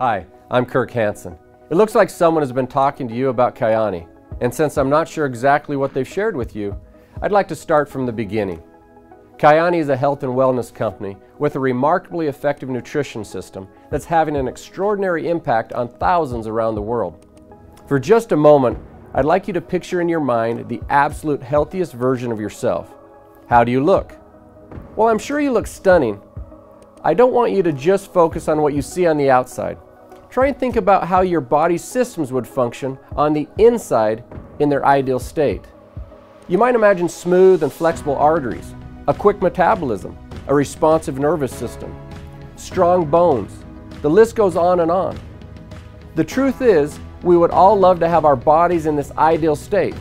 Hi, I'm Kirk Hansen. It looks like someone has been talking to you about Kyani, and since I'm not sure exactly what they've shared with you, I'd like to start from the beginning. Kyani is a health and wellness company with a remarkably effective nutrition system that's having an extraordinary impact on thousands around the world. For just a moment, I'd like you to picture in your mind the absolute healthiest version of yourself. How do you look? Well, I'm sure you look stunning. I don't want you to just focus on what you see on the outside. Try and think about how your body's systems would function on the inside in their ideal state. You might imagine smooth and flexible arteries, a quick metabolism, a responsive nervous system, strong bones. The list goes on and on. The truth is, we would all love to have our bodies in this ideal state.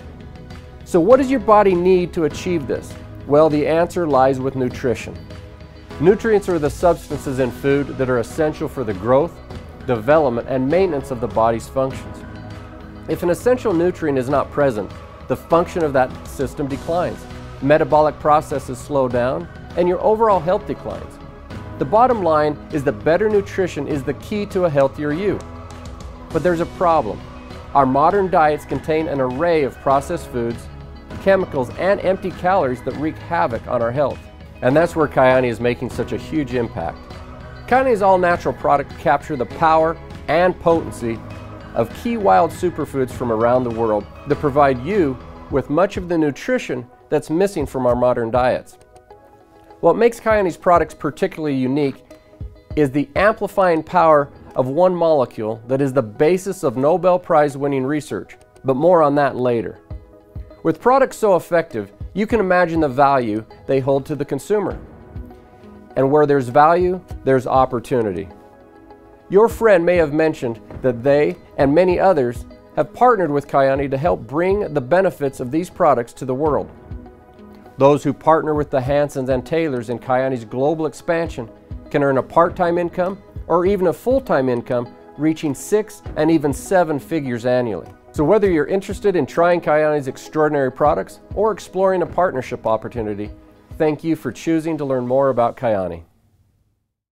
So what does your body need to achieve this? Well, the answer lies with nutrition. Nutrients are the substances in food that are essential for the growth, development, and maintenance of the body's functions. If an essential nutrient is not present, the function of that system declines. Metabolic processes slow down, and your overall health declines. The bottom line is that better nutrition is the key to a healthier you. But there's a problem. Our modern diets contain an array of processed foods chemicals, and empty calories that wreak havoc on our health. And that's where Kyani is making such a huge impact. Kyani's all-natural products capture the power and potency of key wild superfoods from around the world that provide you with much of the nutrition that's missing from our modern diets. What makes Kyani's products particularly unique is the amplifying power of one molecule that is the basis of Nobel Prize winning research, but more on that later. With products so effective, you can imagine the value they hold to the consumer. And where there's value, there's opportunity. Your friend may have mentioned that they and many others have partnered with Kyani to help bring the benefits of these products to the world. Those who partner with the Hansens and Taylors in Kyani's global expansion can earn a part-time income or even a full-time income reaching six and even seven figures annually. So whether you're interested in trying Kyani's extraordinary products or exploring a partnership opportunity, thank you for choosing to learn more about Kyani.